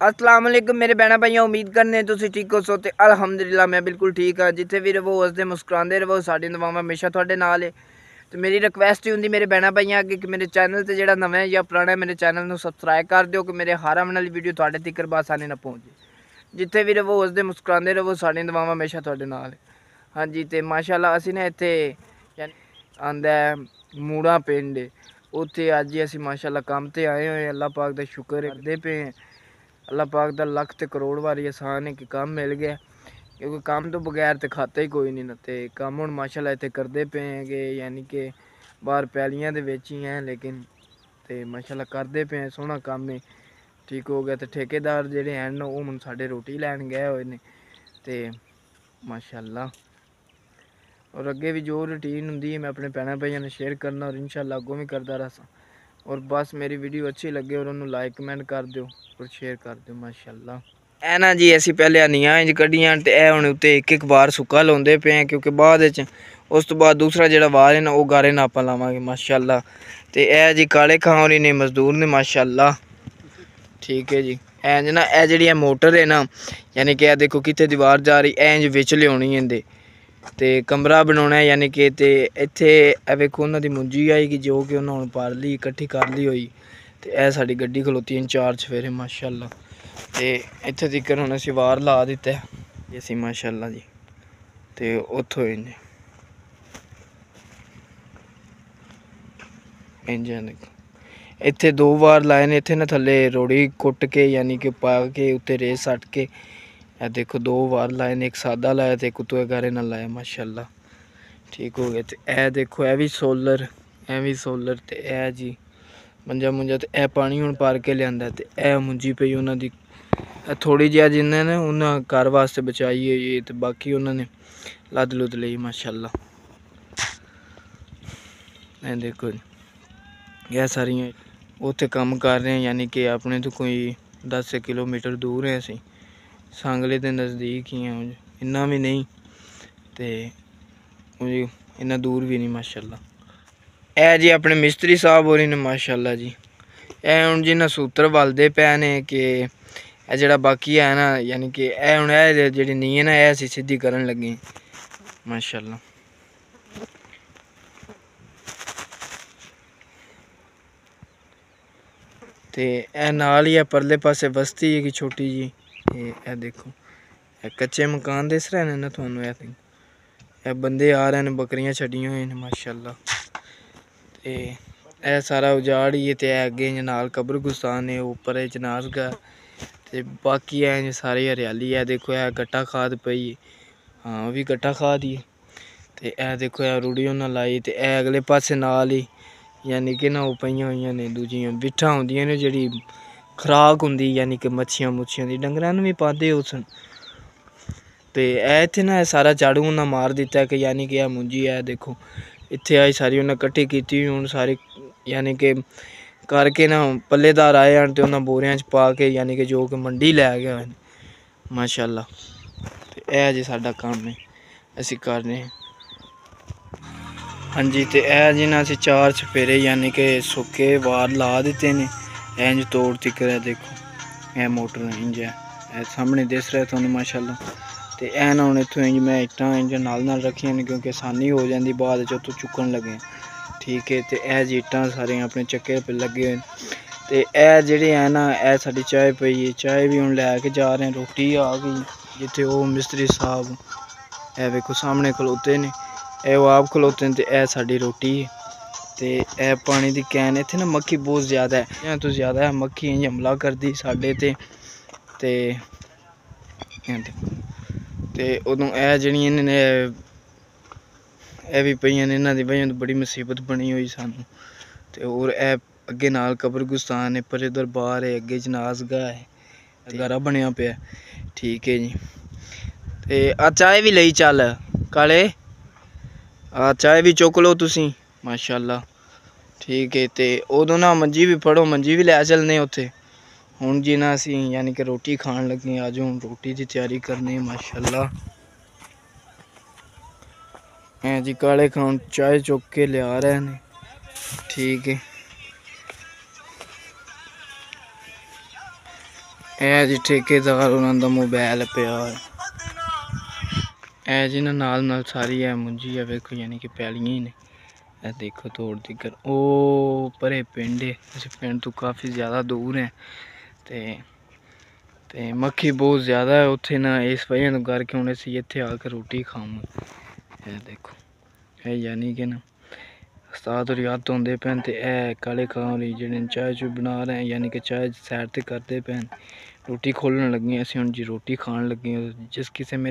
ਅਸਲਾਮ ਅਲੈਕੁਮ ਮੇਰੇ ਬਹਿਣਾ ਭਾਈਆਂ, ਉਮੀਦ ਕਰਨੇ ਤੁਸੀਂ ਠੀਕ ਹੋ ਸੋ ਤੇ ਅਲਹਮਦੁਲਿਲਾ, ਮੈਂ ਬਿਲਕੁਲ ਠੀਕ ਹਾਂ ਜਿੱਥੇ ਵੀ ਰਹੋ, ਉਸਦੇ ਮੁਸਕਰਾਉਂਦੇ ਰਹੋ ਸਾਡੀ ਦੁਆਵਾਂ ਹਮੇਸ਼ਾ ਤੁਹਾਡੇ ਨਾਲ ਹੈ ਤੇ ਮੇਰੀ ਰਿਕਵੈਸਟ ਹੀ ਹੁੰਦੀ, ਮੇਰੇ ਭੈਣਾਂ ਭਾਈਆਂ, ਅੱਗੇ ਕਿ ਮੇਰੇ ਚੈਨਲ ਤੇ ਜਿਹੜਾ ਨਵਾਂ ਹੈ ਜਾਂ ਪੁਰਾਣਾ ਮੇਰੇ ਚੈਨਲ ਨੂੰ ਸਬਸਕ੍ਰਾਈਬ ਕਰ ਦਿਓ ਕਿ ਮੇਰੇ ਹਰ ਆਉਣ ਵਾਲੀ ਵੀਡੀਓ ਤੁਹਾਡੇ ਤੱਕ ਬਾਸਾਨੀ ਨਾਲ ਪਹੁੰਚੇ ਜਿੱਥੇ ਵੀ ਰਹੋ, ਉਸਦੇ ਮੁਸਕਰਾਉਂਦੇ ਰਹੋ ਸਾਡੀ ਦੁਆਵਾਂ ਹਮੇਸ਼ਾ ਤੁਹਾਡੇ ਨਾਲ ਹੈ ਹਾਂਜੀ, ਤੇ ਮਾਸ਼ਾਅੱਲਾ ਅਸੀਂ ਨੇ ਇੱਥੇ ਆਂਦਾ ਮੂੜਾ ਪਿੰਡ ਉੱਥੇ ਅੱਜ ਹੀ ਅਸੀਂ ਮਾਸ਼ਾਅੱਲਾ ਕੰਮ ਤੇ ਆਏ ਹੋਏ ਹਾਂ। ਅੱਲਾਹ ਪਾਕ ਦਾ ਸ਼ੁਕਰ ਕਰਦੇ ਪਏ ਹਾਂ। ਅੱਲਾਹ ਪਾਕ ਦਾ ਲੱਖ ਤੇ ਕਰੋੜ ਵਾਰੀ ਆਸਾਨ ਹੈ ਕਿ ਕੰਮ ਮਿਲ ਗਿਆ ਕਿਉਂਕਿ ਕੰਮ ਤੋਂ ਬਗੈਰ ਤੇ ਖਾਤਾ ਹੀ ਕੋਈ ਨਹੀਂ ਨਾ ਤੇ ਕੰਮ ਹੁਣ ਮਾਸ਼ਾਅੱਲਾ ਇੱਥੇ ਕਰਦੇ ਪਏ ਹੈਗੇ ਯਾਨੀ ਕਿ ਬਾਹਰ ਪੈਲੀਆਂ ਦੇ ਵਿੱਚ ਹੀ ਹੈ ਲੇਕਿਨ ਤੇ ਮਾਸ਼ਾਅੱਲਾ ਕਰਦੇ ਪਏ ਹਾਂ, ਸੋਹਣਾ ਕੰਮ ਹੈ ਠੀਕ ਹੋ ਗਿਆ ਤੇ ਠੇਕੇਦਾਰ ਜਿਹੜੇ ਹਨ ਉਹ ਹੁਣ ਸਾਡੇ ਰੋਟੀ ਲੈਣ ਗਏ ਹੋਏ ਨੇ ਤੇ ਮਾਸ਼ਾਅੱਲਾ ਔਰ ਅੱਗੇ ਵੀ ਜੋ ਰੁਟੀਨ ਹੁੰਦੀ ਹੈ ਮੈਂ ਆਪਣੇ ਭੈਣਾਂ ਭਾਈਆਂ ਨਾਲ ਸ਼ੇਅਰ ਕਰਨਾ ਔਰ ਇਨਸ਼ਾਅੱਲਾ ਅੱਗੋਂ ਵੀ ਕਰਦਾ ਰਹਾਂ और बस मेरी वीडियो अच्छी लगे और उन्होंने लाइक कमेंट कर दो और शेयर कर दो माशाला ए ना जी असं पहले हनियाँ इंज कढ़िया हूँ उत्ते एक एक बार सुक्का लाने पे हैं, क्योंकि बाद उस तो बाद दूसरा जोड़ा वार है ना वो गारे नापा लावे माशाला तो यह जी काले खां और इन्हें मजदूर ने माशाला ठीक है जी। एंज ना यह जी मोटर है ना, यानी कि यह देखो कितने दीवार जा रही इंज बिच लिया इन्हें ਤੇ ਕਮਰਾ ਬਣਾਉਣਾ ਯਾਨੀ ਕਿ ਤੇ ਇੱਥੇ ਇਹ ਵੇਖੋ ਉਹਨਾਂ ਦੀ ਮੁੰਜੀ ਆਏਗੀ, ਜੋ ਕਿ ਉਹਨਾਂ ਹੁਣ ਪਾਰ ਲਈ, ਇਕੱਠੀ ਕਰ ਲਈ ਹੋਈ ਤੇ ਇਹ ਸਾਡੀ ਗੱਡੀ ਖਲੋਤੀ ਹੈ ਚਾਰ ਸਵੇਰੇ, ਮਾਸ਼ਾਅੱਲਾ ਤੇ ਇੱਥੇ ਜ਼ਿਕਰ ਹੁਣ ਅਸੀਂ ਵਾਰ ਲਾ ਦਿੱਤਾ ਹੈ। ਜੀ ਅਸੀਂ ਮਾਸ਼ਾਅੱਲਾ ਜੀ ਤੇ ਉੱਥੋਂ ਇੰਜ ਇੰਜ ਦੇਖੋ ਇੱਥੇ ਦੋ ਵਾਰ ਲਾਏ ਨੇ, ਇੱਥੇ ਨਾ ਥੱਲੇ ਰੋੜੀ ਕੁੱਟ ਕੇ, ਯਾਨੀ ਕਿ ਪਾ ਕੇ, ਉੱਤੇ ਰੇਸ ਸੱਟ ਕੇ ਇਹ ਦੇਖੋ, ਦੋ ਵਾਰ ਲਾਏ ਨੇ, ਇੱਕ ਸਾਦਾ ਲਾਇਆ ਤੇ ਇੱਕ ਉਤੋਂ ਗਾਰੇ ਨਾਲ ਲਾਇਆ, ਮਾਸ਼ਾਅੱਲਾ। ਠੀਕ ਹੋ ਗਿਆ ਤੇ ਇਹ ਦੇਖੋ, ਇਹ ਵੀ ਸੋਲਰ ਇਹ ਵੀ ਸੋਲਰ ਤੇ ਇਹ ਜੀ ਮੰਜਾ ਮੁੰਜਾ ਤੇ ਇਹ ਪਾਣੀ ਹੁਣ ਪਾਰ ਕੇ ਲਿਆਂਦਾ ਤੇ ਇਹ ਮੁੰਜੀ ਪਈ ਉਹਨਾਂ ਦੀ। ਥੋੜੀ ਜਿਹੀ ਜਿੰਨੇ ਨੇ ਉਹਨਾਂ ਘਰ ਵਾਸਤੇ ਬਚਾਈ ਹੋਈ ਹੈ ਤੇ ਬਾਕੀ ਉਹਨਾਂ ਨੇ ਲੱਦ ਲੁੱਦ ਲਈ, ਮਾਸ਼ਾਅੱਲਾ। ਇਹ ਦੇਖੋ ਜੀ, ਇਹ ਸਾਰੀਆਂ ਉੱਥੇ ਕੰਮ ਕਰ ਰਹੇ ਹਾਂ ਯਾਨੀ ਕਿ ਆਪਣੇ ਤੋਂ ਕੋਈ 10 ਕਿਲੋਮੀਟਰ ਦੂਰ ਹੈ ਅਸੀਂ। ਸੰਗਲੇ ਦੇ ਨਜ਼ਦੀਕ ਹੀ ਆ ਉਂਝ। ਇੰਨਾ ਵੀ ਨਹੀਂ ਤੇ ਉਂਝ ਇੰਨਾ ਦੂਰ ਵੀ ਨਹੀਂ, ਮਾਸ਼ਾਅੱਲਾ। ਇਹ ਜੀ ਆਪਣੇ ਮਿਸਤਰੀ ਸਾਹਿਬ ਹੋਰੀ ਨੇ, ਮਾਸ਼ਾਅੱਲਾ ਜੀ। ਇਹ ਹੁਣ ਜੀ ਨਾ ਸੂਤਰ ਵਲਦੇ ਪਏ ਨੇ ਕਿ ਇਹ ਜਿਹੜਾ ਬਾਕੀ ਹੈ ਨਾ, ਯਾਨੀ ਕਿ ਇਹ ਹੁਣ ਇਹ ਜਿਹੜੀ ਨੀਂਹ ਹੈ ਨਾ, ਇਹ ਅਸੀਂ ਸਿੱਧੀ ਕਰਨ ਲੱਗੇ ਮਾਸ਼ਾਅੱਲਾ। ਤੇ ਇਹ ਨਾਲ ਹੀ ਆ, ਪਰਲੇ ਪਾਸੇ ਬਸਤੀ ਹੈ ਕਿ ਛੋਟੀ ਜੀ। ਇਹ ਇਹ ਦੇਖੋ। ਇਹ ਕੱਚੇ ਮਕਾਨ ਦਿਸ ਰਹੇ ਨੇ ਨਾ ਤੁਹਾਨੂੰ, ਇਹ ਤੇ ਇਹ ਬੰਦੇ ਆ ਰਹੇ ਨੇ, ਬੱਕਰੀਆਂ ਛੱਡੀਆਂ ਹੋਈਆਂ ਨੇ, ਮਾਸ਼ਾਅੱਲਾ। ਤੇ ਇਹ ਸਾਰਾ ਉਜਾੜ ਹੀ ਤੇ ਅੱਗੇ ਇੰਜ ਕਬਰਗੁਸਤਾਨ ਹੈ ਉੱਪਰ ਇਹ ਜਨਾਜ਼ਗਾ ਤੇ ਬਾਕੀ ਐ ਇੰਜ ਸਾਰੀ ਹਰਿਆਲੀ ਹੈ। ਦੇਖੋ, ਇਹ ਗੱਟਾ ਖਾਦ ਪਈ ਹੈ। ਹਾਂ, ਉਹ ਵੀ ਗੱਟਾ ਖਾਦ ਹੀ ਤੇ ਇਹ ਦੇਖੋ, ਇਹ ਰੂੜੀ ਉਹਨਾਂ ਲਾਈ ਤੇ ਇਹ ਅਗਲੇ ਪਾਸੇ ਨਾਲ ਹੀ ਯਾਨੀ ਕਿ ਨਾ ਉਹ ਪਈਆਂ ਹੋਈਆਂ ਨੇ, ਦੂਜੀਆਂ। ਬਿੱਠਾਂ ਹੁੰਦੀਆਂ ਨੇ ਜਿਹੜੀ ਖਰਾਕ ਹੁੰਦੀ ਯਾਨੀ ਕਿ ਮੱਛੀਆਂ ਮੁੱਛੀਆਂ ਦੀ ਡੰਗਰਾਂ ਨੂੰ ਵੀ ਪਾਦੇ ਉਸ ਤੇ ਇਹ ਇੱਥੇ ਨਾ ਇਹ ਸਾਰਾ ਝਾੜੂ ਉਹਨਾਂ ਮਾਰ ਦਿੱਤਾ ਕਿ ਯਾਨੀ ਕਿ ਇਹ ਮੁੰਜੀ ਹੈ ਦੇਖੋ ਇੱਥੇ ਆਈ ਸਾਰੀ ਉਹਨਾਂ ਇਕੱਠੀ ਕੀਤੀ ਹੁਣ ਸਾਰੀ ਯਾਨੀ ਕਿ ਕਰਕੇ ਨਾ ਪੱਲੇਦਾਰ ਆਏ ਹਨ ਤੇ ਉਹਨਾਂ ਬੋਰਿਆਂ 'ਚ ਪਾ ਕੇ ਯਾਨੀ ਕਿ ਜੋ ਕਿ ਮੰਡੀ ਲੈ ਗਏ ਹਨ ਮਾਸ਼ਾਅੱਲਾ ਤੇ ਇਹ ਜੀ ਸਾਡਾ ਕੰਮ ਹੈ ਅਸੀਂ ਕਰ ਰਹੇ ਹਾਂ ਹਾਂਜੀ ਤੇ ਇਹ ਜੀ ਨਾ ਅਸੀਂ ਚਾਰ ਚਫੇਰੇ ਯਾਨੀ ਕਿ ਸੁੱਕੇ ਵਾਰ ਲਾ ਦਿੱਤੇ ਨੇ इंज तोड़ दिख रहा है देखो ए मोटर इंज है सामने दिस रहा है थानू माशाला तो एन हूँ इतों इंज मैं इटा इंज नाल नाल रखिया ने क्योंकि आसानी हो जाती बाद तो चुकन लगे ठीक है तो यह जी सारे अपने चक्के लगे हुए तो यह जी है ना यह साड़ी चाय पई है चाय भी हूँ लैके जा रहे हैं रोटी आ गई जिते वो मिस्त्री साहब है वेखो सामने खलोते ने ये आप खलोते हैं तो यह साड़ी रोटी है ते एह् पानी की कैन इतने ना मक्खी बहुत ज़्यादा ऐ। इ'यां तो ज़्यादा ऐ, मक्खी हमला कर दी साढ़े ते उदू ए एह् जेह्ड़ियाँ न एह् बड़ी मुसीबत बनी हुई सानूं। ते होर एह् अग्गें नाल कब्रगुस्तान है पर दरबार है अगे अग्गें जनाजगाह ऐ घरा बनेआ ठीक है जी। ते आ चाय भी लेई चल, काले। आ चाय भी चुक लो तुसीं माशाल्लाह ਠੀਕ ਹੈ ਤੇ ਉਦੋਂ ਨਾ ਮੰਜੀ ਵੀ ਫੜੋ ਮੰਜੀ ਵੀ ਲੈ ਚੱਲਨੇ ਉੱਥੇ ਹੁਣ ਜੀ ਨਾ ਅਸੀਂ ਯਾਨੀ ਕਿ ਰੋਟੀ ਖਾਣ ਲੱਗੇ ਹਾਂ ਅੱਜ ਹੁਣ ਰੋਟੀ ਦੀ ਤਿਆਰੀ ਕਰਨੀ ਹੈ ਮਾਸ਼ਾਅੱਲਾ ਐ ਜੀ ਕਾਲੇ ਖਾਣ ਚਾਹ ਚੁੱਕ ਕੇ ਲਿਆ ਰਹੇ ਨੇ ਠੀਕ ਹੈ ਇਹ ਜੀ ਠੇਕੇਦਾਰ ਉਹਨਾਂ ਦਾ ਮੋਬਾਈਲ ਪਿਆ ਹੈ ਇਹ ਜੀ ਨਾ ਨਾਲ ਨਾਲ ਸਾਰੀ ਇਹ ਮੁੰਜੀ ਆ ਵੇਖੋ ਯਾਨੀ ਕਿ ਪੈਲੀਆਂ ਹੀ ਨੇ है देखो तो और ओ, परे पिंड है। पिंड तो काफ़ी ज़्यादा दूर है। ते ते मक्खी बहुत ज़्यादा है उत्थे ना। इस वजह तो करके हूँ अस इतने आकर रोटी खाऊँ है देखो। है यानी कि ना, उस्ताद और याद तो धोते पैन तो है काले खान जेह्ड़े चाय चू बना रहे हैं, यानी कि चाय सैर तो करते पैन। रोटी खोलन लगे अस हूँ जी रोटी खान लगे जिस किसी मेरे